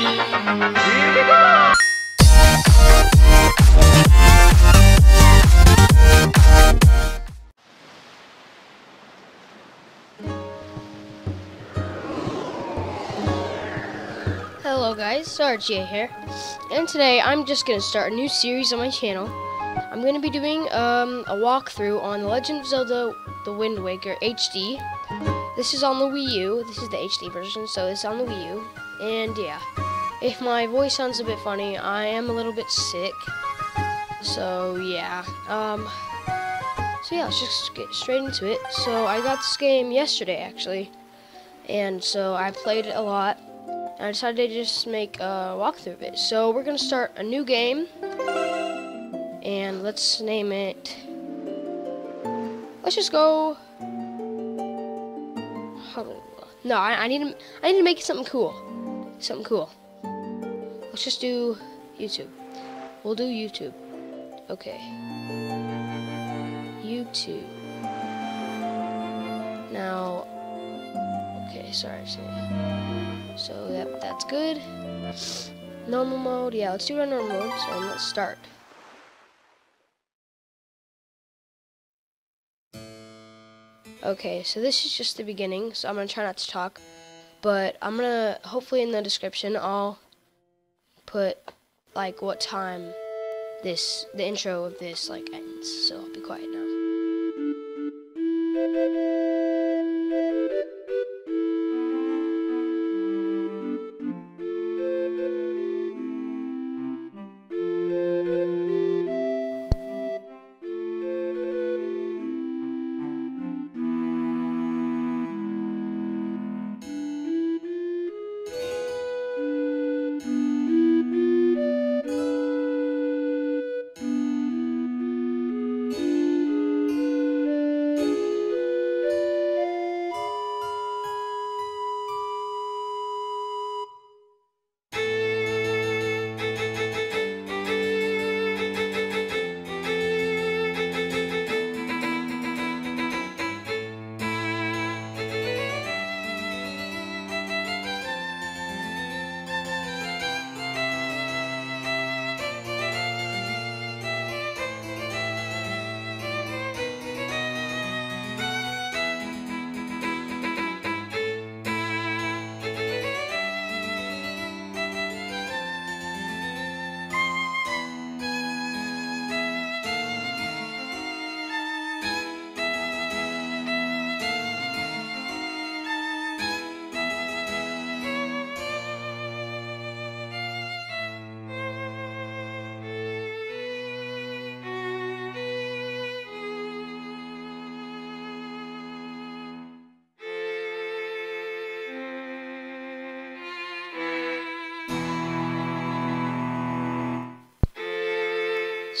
Hello guys, Sarge here, and today I'm just gonna start a new series on my channel. I'm gonna be doing um, a walkthrough on The Legend of Zelda: The Wind Waker HD. This is on the Wii U. This is the HD version, so it's on the Wii U. And yeah, if my voice sounds a bit funny, I am a little bit sick. So yeah, um, so yeah, let's just get straight into it. So I got this game yesterday actually, and so I played it a lot. And I decided to just make a walkthrough of it. So we're gonna start a new game, and let's name it. Let's just go. No, I, I need to. I need to make it something cool. Something cool. Let's just do YouTube. We'll do YouTube. Okay. YouTube. Now. Okay, sorry. So that that's good. Normal mode. Yeah, let's do our normal mode. So let's start. Okay, so this is just the beginning, so I'm going to try not to talk. But I'm going to, hopefully in the description, I'll put, like, what time this, the intro of this, like, ends. So I'll be quiet now.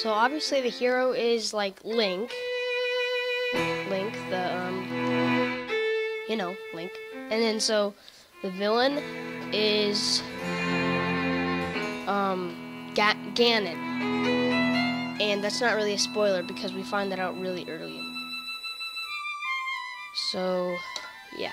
So obviously the hero is like Link. Link, the um you know, Link. And then so the villain is um Ga Ganon. And that's not really a spoiler because we find that out really early. So, yeah.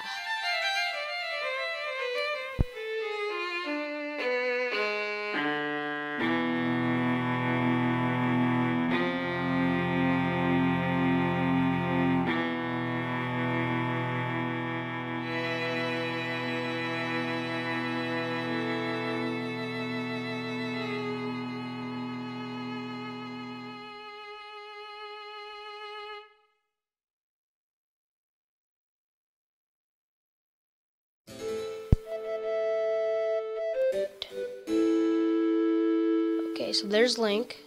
Okay, so there's Link.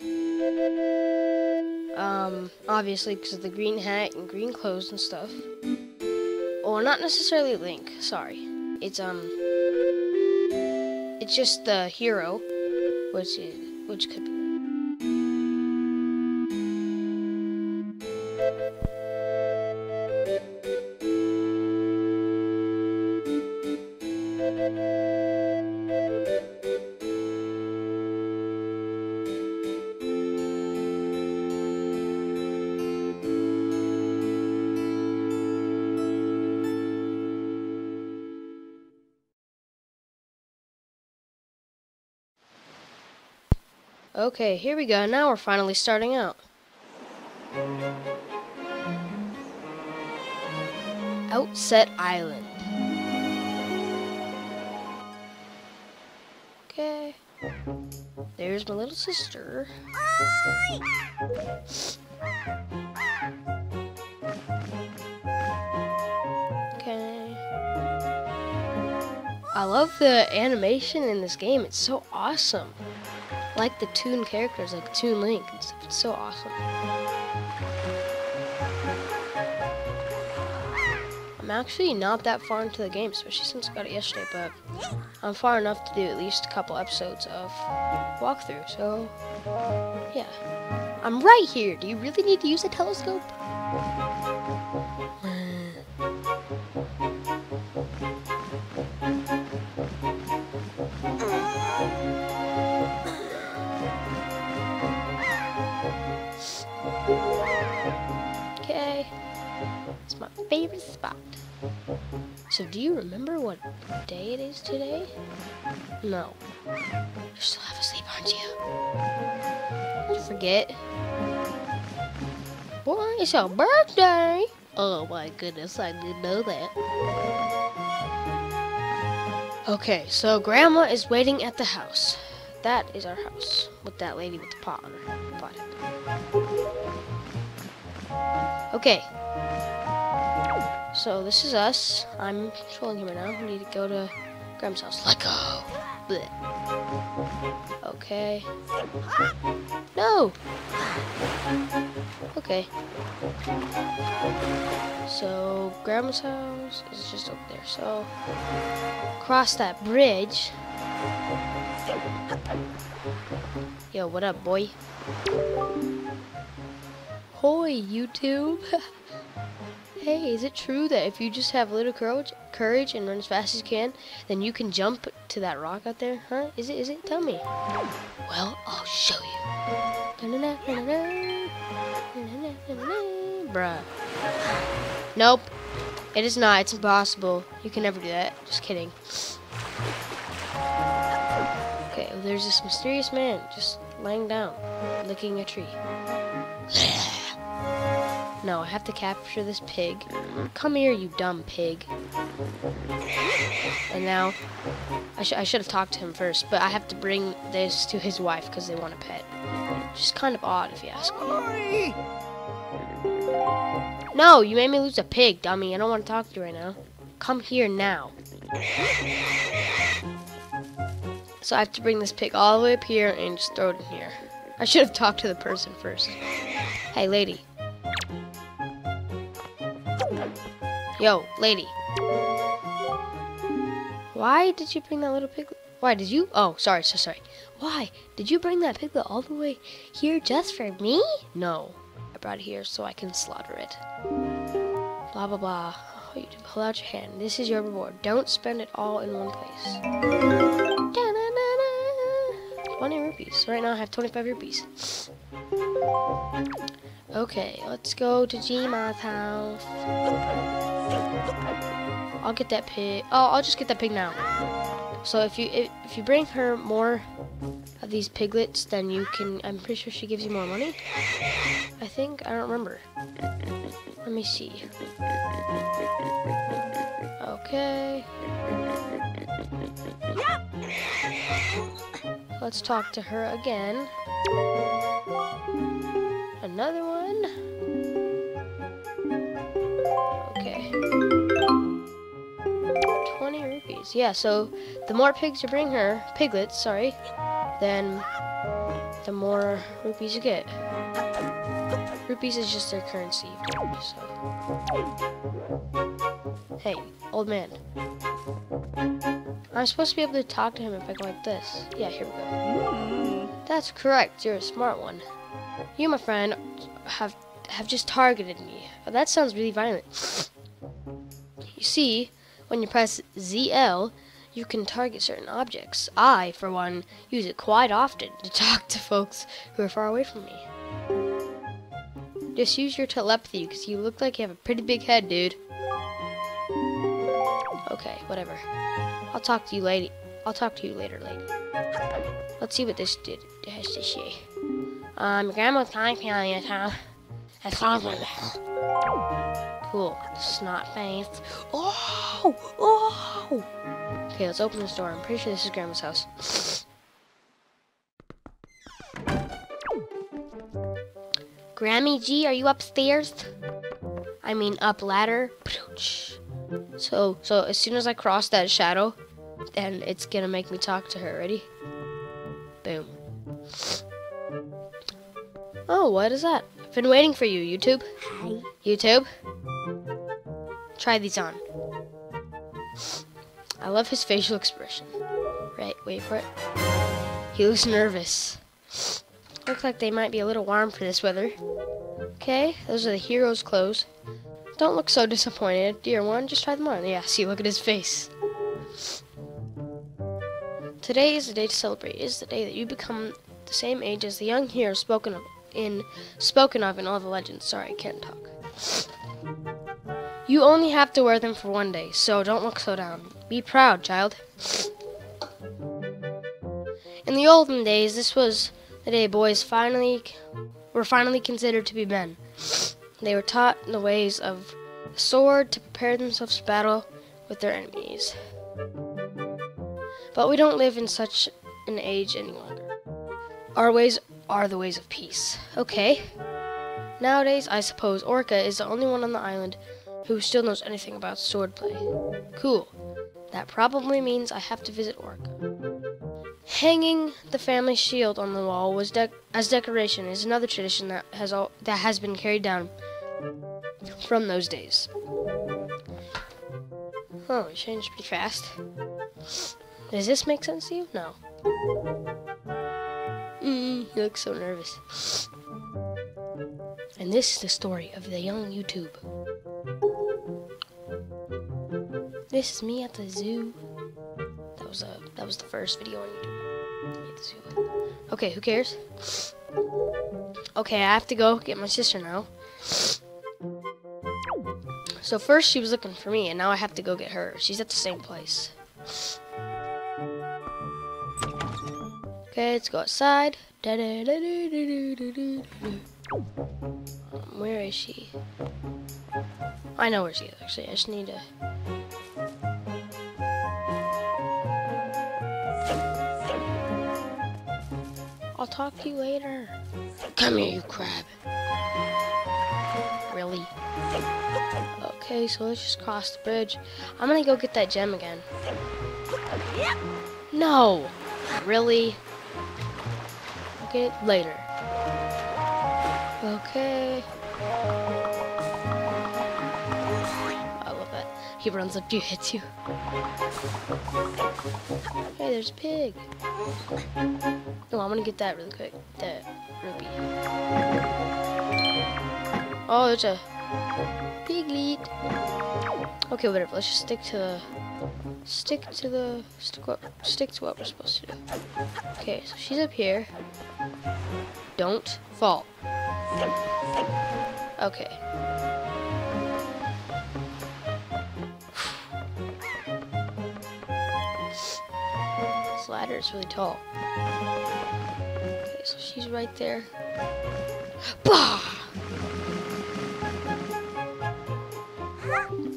Um, obviously, because of the green hat and green clothes and stuff. Or not necessarily Link, sorry. It's, um, it's just the hero, which is, which could be Okay, here we go. Now we're finally starting out. Outset Island. Okay. There's my little sister. Okay. I love the animation in this game. It's so awesome. I like the Toon characters, like Toon Link. It's so awesome. I'm actually not that far into the game, especially since I got it yesterday, but I'm far enough to do at least a couple episodes of walkthrough, so yeah. I'm right here. Do you really need to use a telescope? So do you remember what day it is today? No. You're still half asleep, aren't you? You forget. Boy, it's your birthday. Oh my goodness, I didn't know that. Okay, so Grandma is waiting at the house. That is our house, with that lady with the pot on her pot. Okay. So this is us. I'm controlling him right now. We need to go to Grandma's house. Let go. Blech. Okay. No. Okay. So Grandma's house is just up there. So cross that bridge. Yo, what up, boy? Hoi, YouTube. hey, is it true that if you just have a little courage, courage and run as fast as you can, then you can jump to that rock out there? Huh? Is it? Is it? Tell me. Well, I'll show you. Bruh. Nope. It is not. It's impossible. You can never do that. Just kidding. Okay, well, there's this mysterious man just lying down, licking a tree. No, I have to capture this pig. Come here, you dumb pig. And now, I, sh I should have talked to him first, but I have to bring this to his wife because they want a pet. Just kind of odd, if you ask me. No, you made me lose a pig, dummy. I don't want to talk to you right now. Come here now. So I have to bring this pig all the way up here and just throw it in here. I should have talked to the person first. Hey, lady. Yo, lady. Why did you bring that little piglet? Why did you? Oh, sorry, so sorry. Why did you bring that piglet all the way here just for me? No, I brought it here so I can slaughter it. Blah blah blah. Oh, you pull out your hand. This is your reward. Don't spend it all in one place. Da-na-na-na. 20 rupees. Right now I have 25 rupees. Okay, let's go to Jima's house. I'll get that pig. Oh, I'll just get that pig now. So if you if, if you bring her more of these piglets, then you can. I'm pretty sure she gives you more money. I think I don't remember. Let me see. Okay. Let's talk to her again. Another one. 20 rupees. Yeah, so the more pigs you bring her, piglets, sorry, then the more rupees you get. Rupees is just their currency. So. Hey, old man. I'm supposed to be able to talk to him if I go like this. Yeah, here we go. That's correct. You're a smart one. You, my friend, have have just targeted me. That sounds really violent. You see, when you press ZL, you can target certain objects. I, for one, use it quite often to talk to folks who are far away from me. Just use your telepathy, because you look like you have a pretty big head, dude. Okay, whatever. I'll talk to you lady I'll talk to you later, lady. Let's see what this did has to say. Um, grandma's of feeling it, huh? That's probably Cool. Snot face. Oh! Oh! Okay, let's open this door. I'm pretty sure this is Grandma's house. Grammy G, are you upstairs? I mean up ladder. So so as soon as I cross that shadow, then it's gonna make me talk to her. Ready? Boom. Oh, what is that? I've been waiting for you, YouTube. Hi. YouTube. Try these on. I love his facial expression. Right, wait for it. He looks nervous. Looks like they might be a little warm for this weather. Okay, those are the hero's clothes. Don't look so disappointed, dear one. Just try them on. Yeah, see, look at his face. Today is the day to celebrate. It is the day that you become the same age as the young hero spoken of in spoken of in all the legends. Sorry, I can't talk. You only have to wear them for one day, so don't look so down. Be proud, child. In the olden days, this was the day boys finally were finally considered to be men. They were taught the ways of the sword to prepare themselves to battle with their enemies. But we don't live in such an age any longer. Our ways are the ways of peace. Okay. Nowadays, I suppose Orca is the only one on the island who still knows anything about swordplay. Cool. That probably means I have to visit Orca. Hanging the family shield on the wall was de as decoration is another tradition that has all that has been carried down from those days. Oh, it changed pretty fast. Does this make sense to you? No. Mm, you look so nervous. And this is the story of the young YouTube. This is me at the zoo. That was a that was the first video on YouTube. Okay, who cares? Okay, I have to go get my sister now. So first she was looking for me, and now I have to go get her. She's at the same place. Okay, let's go outside. Where is she? I know where she is, actually. I just need to... I'll talk to you later. Come here, you crab. Really? Okay, so let's just cross the bridge. I'm gonna go get that gem again. No! Really? Get it later. He runs up to you, hits you. Hey, there's a pig. No, I'm gonna get that really quick. That ruby. Oh, there's a piglet. Okay, whatever. Let's just stick to the stick to the stick, what, stick to what we're supposed to do. Okay, so she's up here. Don't fall. Okay. Ladder is really tall. Okay, so she's right there. Bah!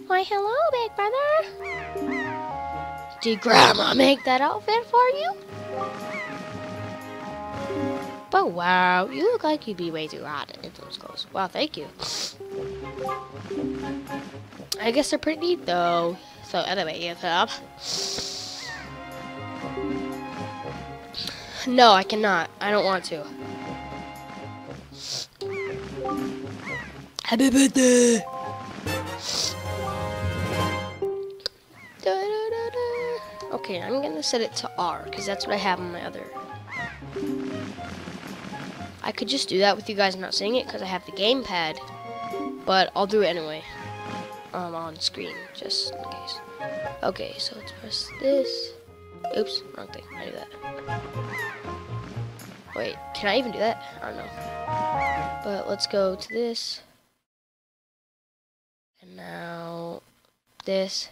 Why, hello, big brother. Did Grandma make that outfit for you? But wow, you look like you'd be way too hot in those clothes. Wow, thank you. I guess they're pretty neat though. So anyway, up. No, I cannot. I don't want to. Happy birthday! Da, da, da, da. Okay, I'm gonna set it to R because that's what I have on my other. I could just do that with you guys not seeing it because I have the gamepad, but I'll do it anyway. Um, on screen, just in case. Okay, so let's press this. Oops, wrong thing. I do that. Wait, can I even do that? I don't know. But let's go to this. And now this.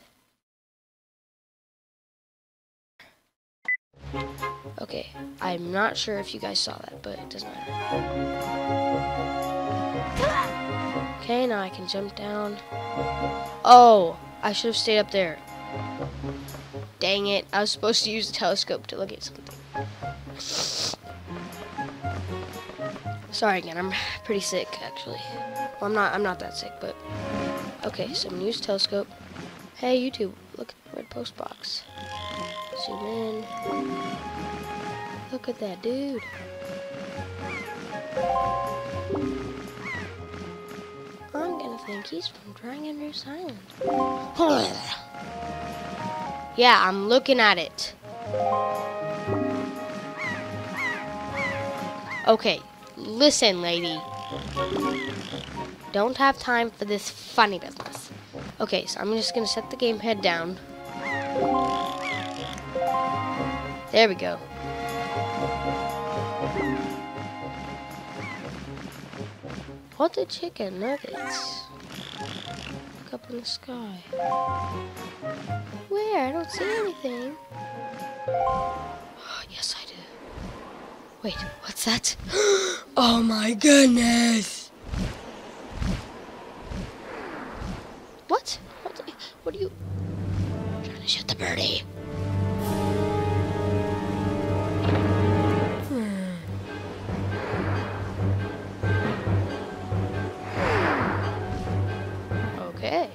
Okay, I'm not sure if you guys saw that, but it doesn't matter. Okay, now I can jump down. Oh, I should have stayed up there. Dang it, I was supposed to use the telescope to look at something. Sorry again, I'm pretty sick actually. Well, I'm not, I'm not that sick, but... Okay, so I'm gonna use telescope. Hey, YouTube, look at the red post box. Zoom in. Look at that dude. I'm gonna think he's from Dragon Roost Island. yeah, I'm looking at it. Okay, listen, lady. Don't have time for this funny business. Okay, so I'm just gonna set the gamepad down. There we go. What the chicken nuggets? Look up in the sky. Where? I don't see anything. Wait, what's that? oh my goodness! What? What? What are you? I'm trying to shoot the birdie. Hmm. Okay.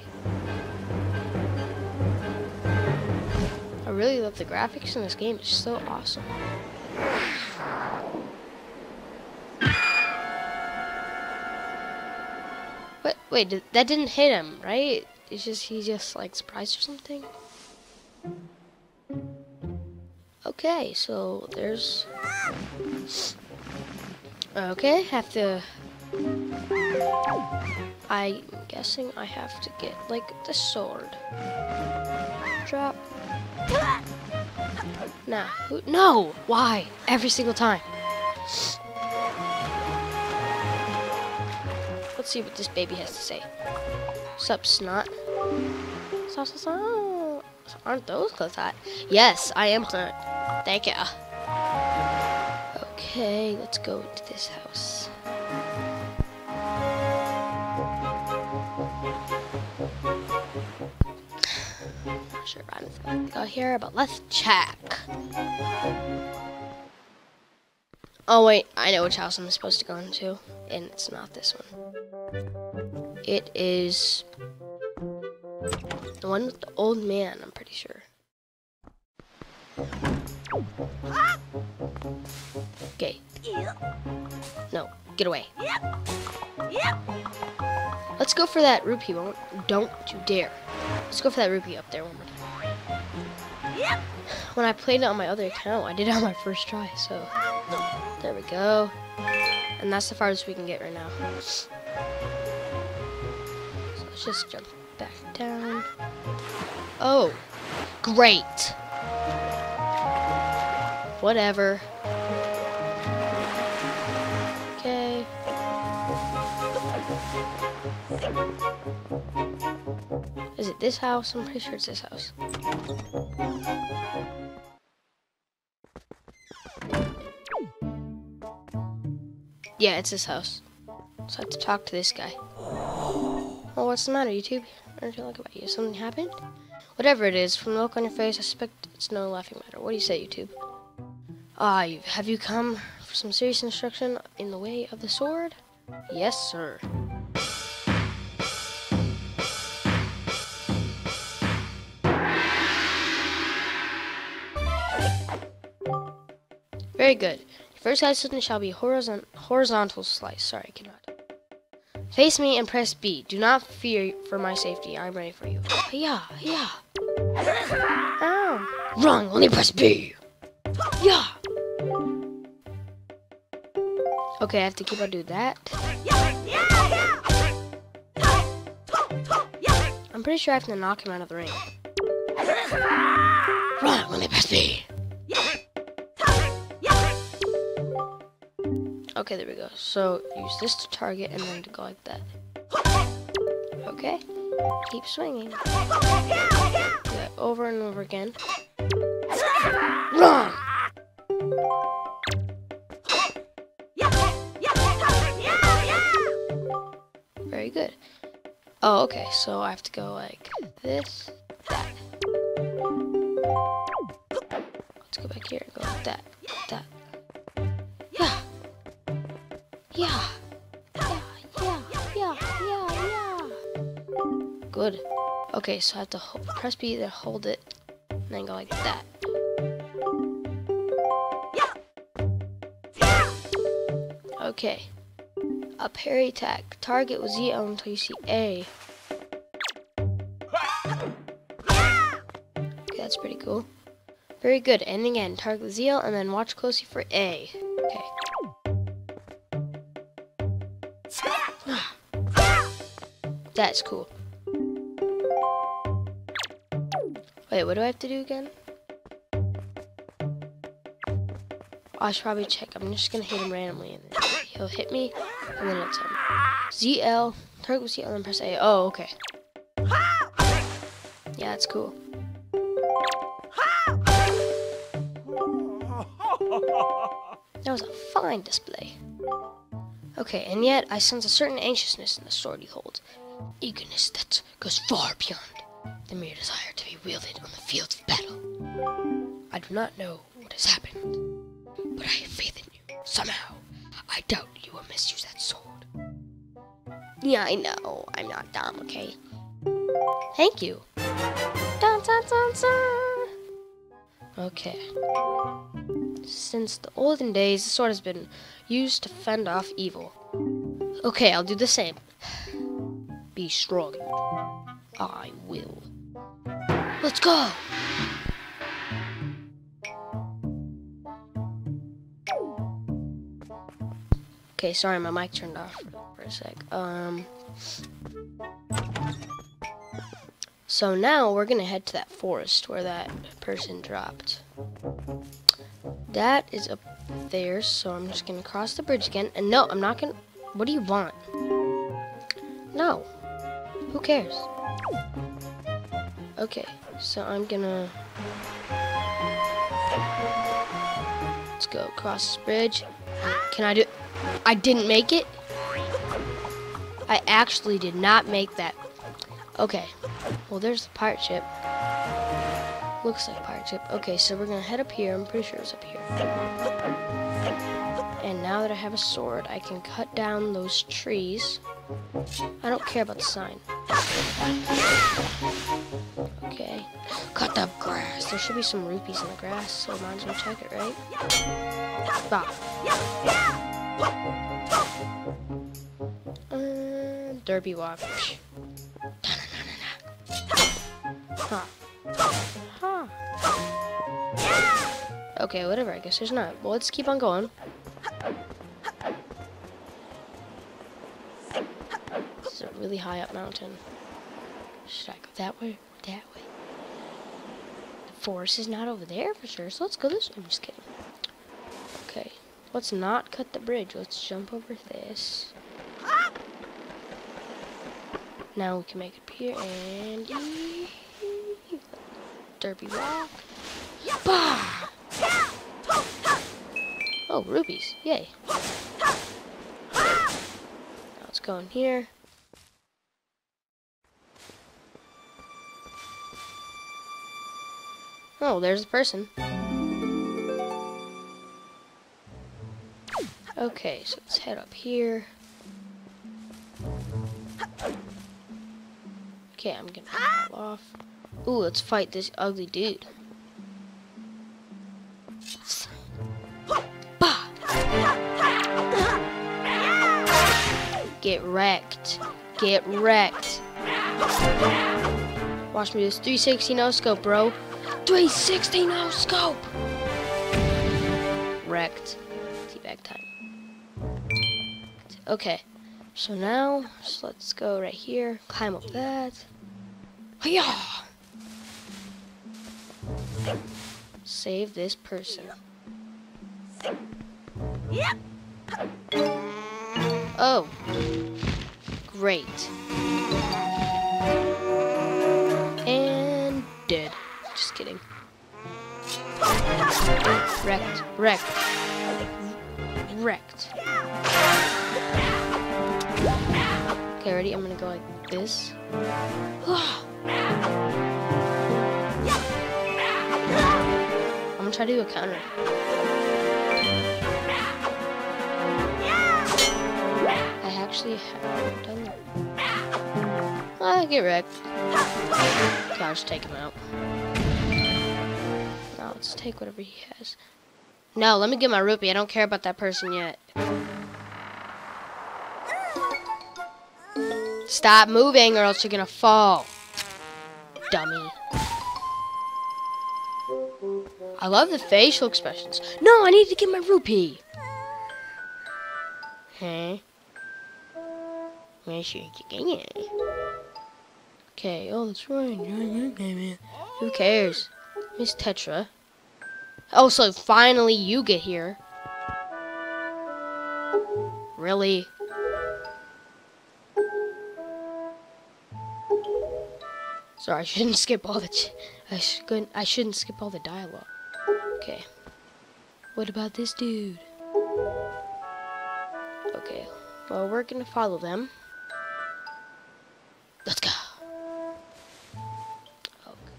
I really love the graphics in this game. It's so awesome. Wait, that didn't hit him, right? It's just he just like surprised or something. Okay, so there's. Okay, have to. I'm guessing I have to get like the sword. Drop. Nah, no! Why? Every single time. Let's see what this baby has to say. Sup, snot? Snot, snot, snot. Aren't those clothes hot? Yes, I am hot. Thank you. Okay, let's go into this house. Not sure I'm going to go here, but let's check. Oh wait, I know which house I'm supposed to go into, and it's not this one. It is the one with the old man, I'm pretty sure. Okay. No, get away. Yep. Let's go for that rupee. Won't, don't you dare. Let's go for that rupee up there one more time. When I played it on my other account, I did it on my first try, so there we go. And that's the farthest we can get right now. So let's just jump back down. Oh, great. Whatever. Okay. Is it this house? I'm pretty sure it's this house. Yeah, it's this house. So I have to talk to this guy. Well, what's the matter, YouTube? Aren't you like about you? Something happened? Whatever it is, from the look on your face, I suspect it's no laughing matter. What do you say, YouTube? Ah, you have you come for some serious instruction in the way of the sword? Yes, sir. Very good. First action shall be horizon- horizontal slice. Sorry, I cannot. Face me and press B. Do not fear for my safety. I'm ready for you. Yeah, yeah. Ow. Wrong. Only press B. Yeah. Okay, I have to keep on doing that. I'm pretty sure I have to knock him out of the ring. Wrong. Only press B. Okay, there we go. So use this to target and then to go like that. Okay. Keep swinging. Over and over again. Wrong! Very good. Oh, okay, so I have to go like this, that. Let's go back here and go like that, that. Yeah. Yeah, yeah, yeah, yeah. Good. Okay, so I have to press B to hold it, and then go like that. Okay. A parry attack. Target with ZL until you see A. Okay, that's pretty cool. Very good. And again, target ZL and then watch closely for A. Okay. That's cool. Wait, what do I have to do again? Oh, I should probably check. I'm just gonna hit him randomly and he'll hit me and then it's him. ZL, target with ZL and press A. Oh, okay. Yeah, that's cool. That was a fine display. Okay, and yet I sense a certain anxiousness in the sword he holds. Eagerness that goes far beyond the mere desire to be wielded on the field of battle. I do not know what has happened, but I have faith in you. Somehow, I doubt you will misuse that sword. Yeah, I know. I'm not dumb, okay? Thank you. Dun, dun, dun, dun. Okay. Since the olden days, the sword has been used to fend off evil. Okay, I'll do the same. Be strong. I will. Let's go! Okay, sorry, my mic turned off for a sec. Um. So now we're gonna head to that forest where that person dropped. That is up there, so I'm just gonna cross the bridge again. And no, I'm not gonna. What do you want? Cares? Okay, so I'm gonna. Let's go across this bridge. Can I do? I didn't make it. I actually did not make that. Okay. Well, there's the pirate ship. Looks like pirate ship. Okay, so we're gonna head up here. I'm pretty sure it's up here. And now that I have a sword, I can cut down those trees. I don't care about the sign. Okay. Cut the grass. There should be some rupees in the grass, so might as well check it, right? Bah. Uh, derby walk. Huh. Huh. Okay, whatever. I guess there's not. Well, let's keep on going. Is a really high up mountain. Should I go that way that way? The forest is not over there for sure, so let's go this way. I'm just kidding. Okay. Let's not cut the bridge. Let's jump over this. Now we can make it appear and derby walk. Bah! Oh, rupees. Yay. Now let's go in here. Oh, there's a person. Okay, so let's head up here. Okay, I'm gonna fall off. Ooh, let's fight this ugly dude. Get wrecked. Get wrecked. Watch me this 360 no scope, bro. 360 no scope! Wrecked. Teabag time. Okay. So now, so let's go right here, climb up that. Hiya! Save this person. Yep. Oh. Great. Wrecked. Wrecked. Wrecked. Okay, ready? I'm gonna go like this. I'm gonna try to do a counter. I actually haven't done that. I get wrecked. I'll just take him out. Let's take whatever he has. No, let me get my rupee. I don't care about that person yet. Stop moving or else you're gonna fall. Dummy. I love the facial expressions. No, I need to get my rupee. Huh? Okay, oh, that's right. Who cares? Miss Tetra. Oh, so finally you get here. Really? Sorry, I shouldn't skip all the. I shouldn't. I shouldn't skip all the dialogue. Okay. What about this dude? Okay. Well, we're gonna follow them. Let's go.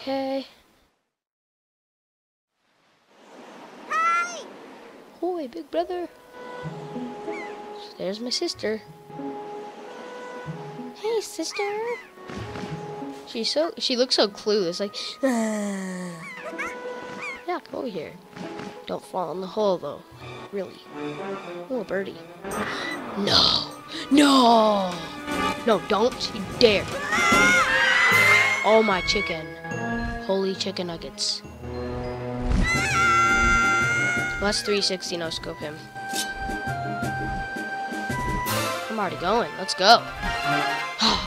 Okay. Hi. Hoy, big brother. So there's my sister. Hey, sister. She's so she looks so clueless, like yeah, come over here. Don't fall in the hole though. Really. Little birdie. No! No! No, don't you dare! Oh my chicken. Holy chicken nuggets. Let's 360 no scope him. I'm already going. Let's go.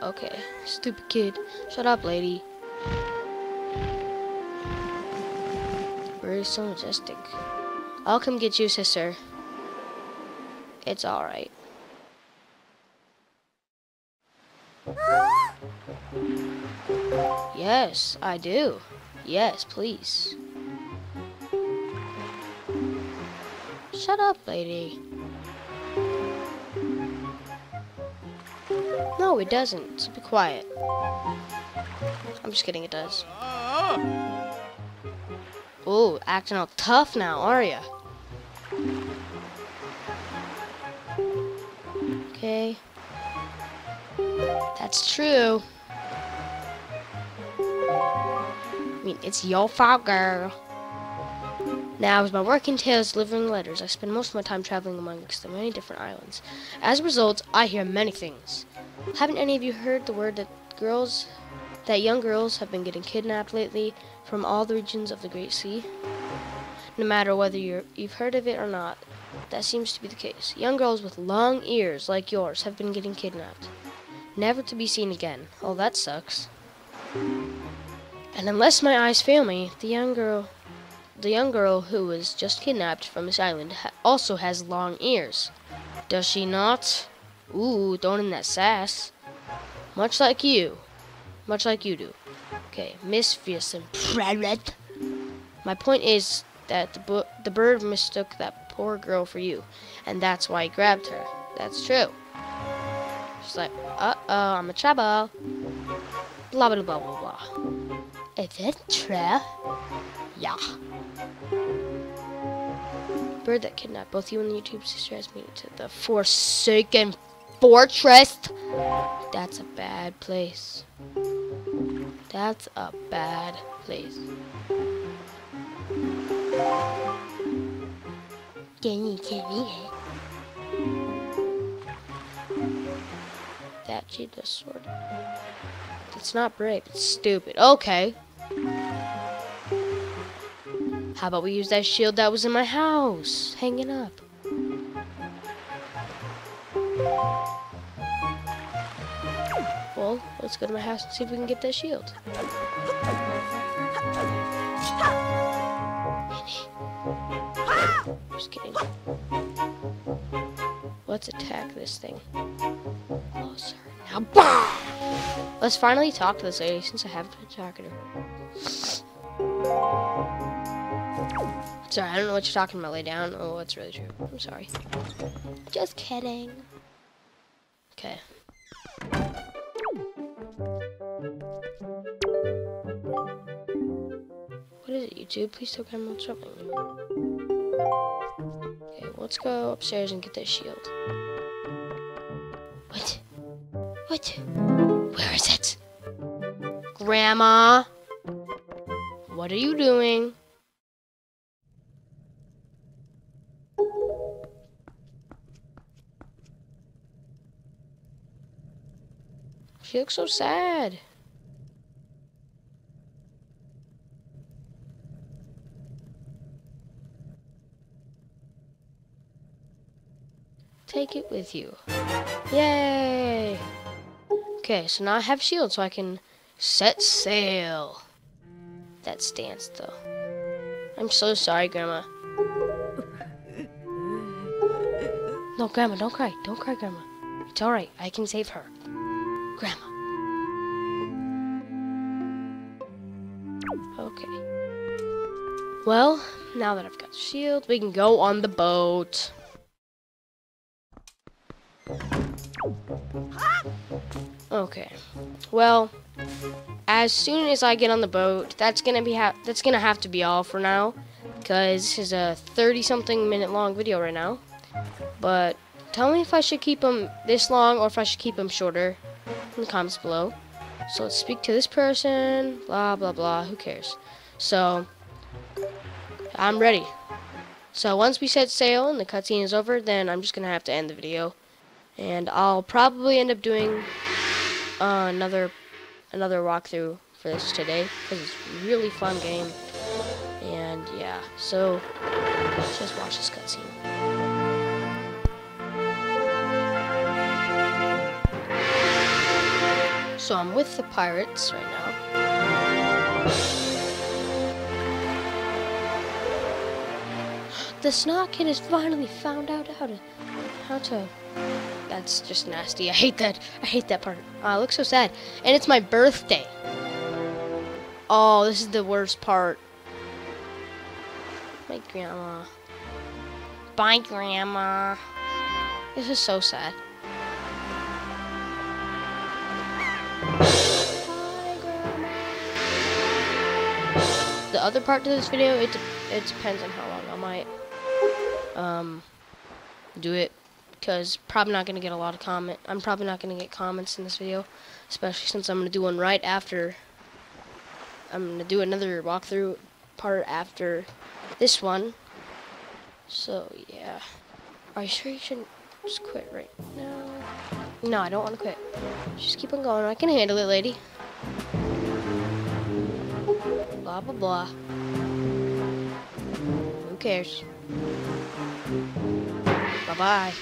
Okay, stupid kid. Shut up, lady. Is so majestic. I'll come get you, sister. It's alright. Yes, I do. Yes, please. Shut up, lady. No, it doesn't. So be quiet. I'm just kidding, it does. Oh, acting all tough now, are ya? Okay. That's true. Mean, it's your fault, girl. Now, as my work entails delivering letters, I spend most of my time traveling amongst the many different islands. As a result, I hear many things. Haven't any of you heard the word that girls, that young girls have been getting kidnapped lately from all the regions of the Great Sea? No matter whether you're, you've heard of it or not, that seems to be the case. Young girls with long ears like yours have been getting kidnapped. Never to be seen again. Oh, that sucks. And unless my eyes fail me, the young girl, the young girl who was just kidnapped from this island ha also has long ears. Does she not? Ooh, throwing in that sass. Much like you. Much like you do. Okay, Miss Fearsome Parrot. My point is that the, the bird mistook that poor girl for you, and that's why he grabbed her. That's true. She's like, uh-oh, I'm a trouble. Blah, blah, blah, blah, blah. Is? Yeah. Bird that kidnapped both you and the YouTube sister has me to the Forsaken Fortress. That's a bad place. That's a bad place. Can you get me That she sword. It's not brave, it's stupid. Okay. How about we use that shield that was in my house? Hanging up. Well, let's go to my house and see if we can get that shield. Just kidding. let's attack this thing. Oh, Closer. Now, bah! Let's finally talk to this lady since I haven't been talking to her. Sorry, I don't know what you're talking about, lay down. Oh, that's really true. I'm sorry. Just kidding. Okay. What is it, YouTube? Please tell me what's wrong. Okay, let's go upstairs and get that shield. What? What? Where is it? Grandma? What are you doing? She looks so sad. Take it with you. Yay! Okay, so now I have shield so I can set sail. That stance though. I'm so sorry, Grandma. No, Grandma, don't cry. Don't cry, Grandma. It's alright. I can save her. Grandma. Okay. Well, now that I've got the shield, we can go on the boat. Okay. Well, as soon as I get on the boat, that's gonna be ha that's gonna have to be all for now, because this is a 30-something minute long video right now. But tell me if I should keep them this long or if I should keep them shorter in the comments below. So let's speak to this person. Blah blah blah. Who cares? So I'm ready. So once we set sail and the cutscene is over, then I'm just gonna have to end the video and I'll probably end up doing uh, another another walkthrough for this today because it's a really fun game. And yeah so let's just watch this cutscene. So I'm with the pirates right now. The Snot Kid has finally found out how to how to that's just nasty. I hate that. I hate that part. Oh, it looks so sad. And it's my birthday. Oh, this is the worst part. My grandma. Bye, grandma. This is so sad. The other part to this video, it, de it depends on how long I might um, do it because probably not going to get a lot of comment. I'm probably not going to get comments in this video, especially since I'm going to do one right after. I'm going to do another walkthrough part after this one. So, yeah. Are you sure you shouldn't just quit right now? No, I don't want to quit. Just keep on going. I can handle it, lady. Blah, blah, blah. Who cares? Bye-bye.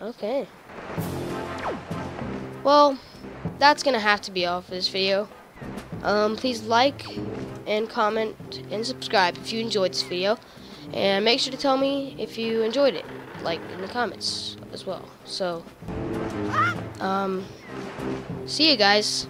Okay. Well, that's gonna have to be all for this video. Um, please like and comment and subscribe if you enjoyed this video. And make sure to tell me if you enjoyed it, like in the comments as well. So, um, see you guys.